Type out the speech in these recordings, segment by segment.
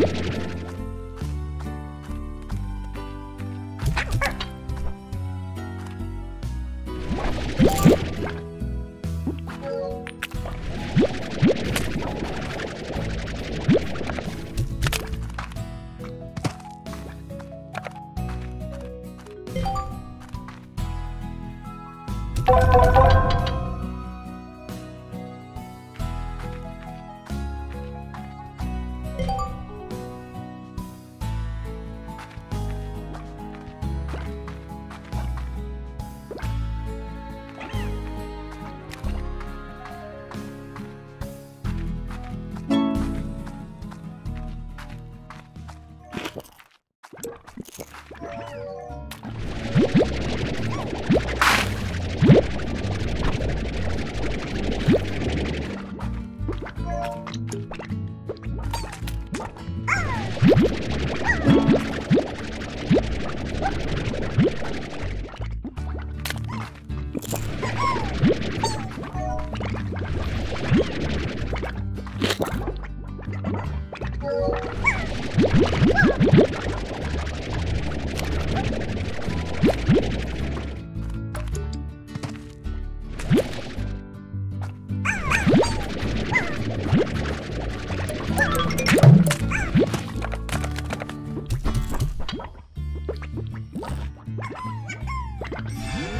you Woo! Woohoo!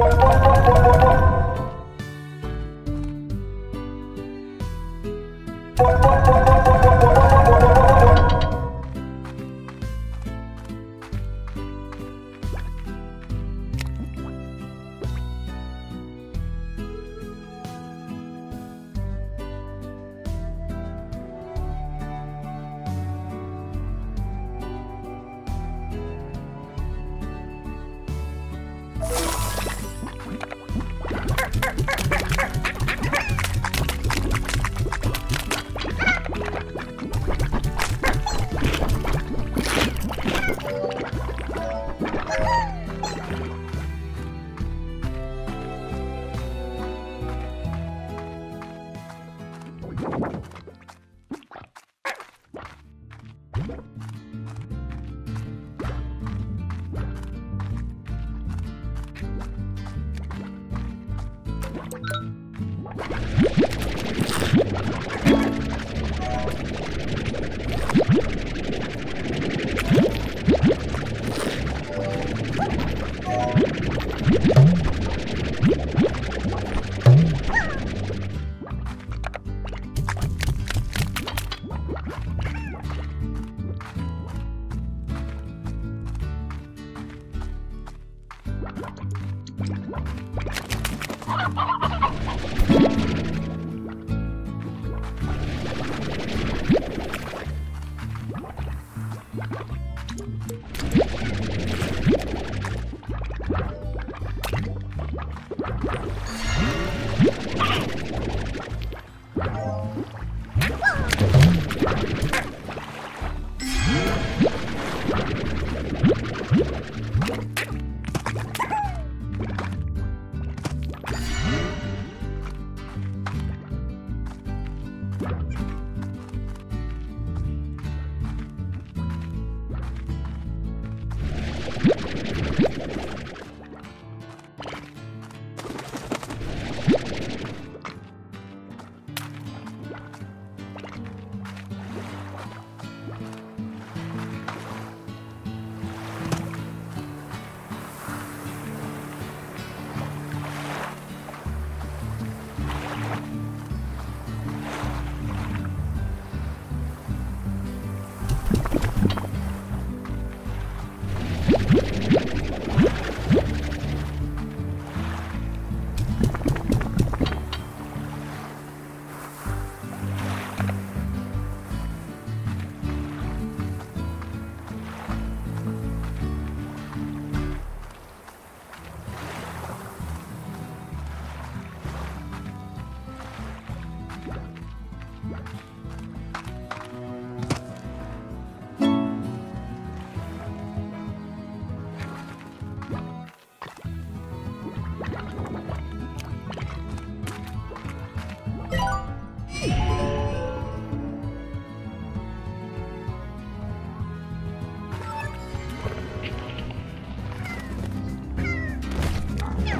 Thank you.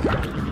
Thank.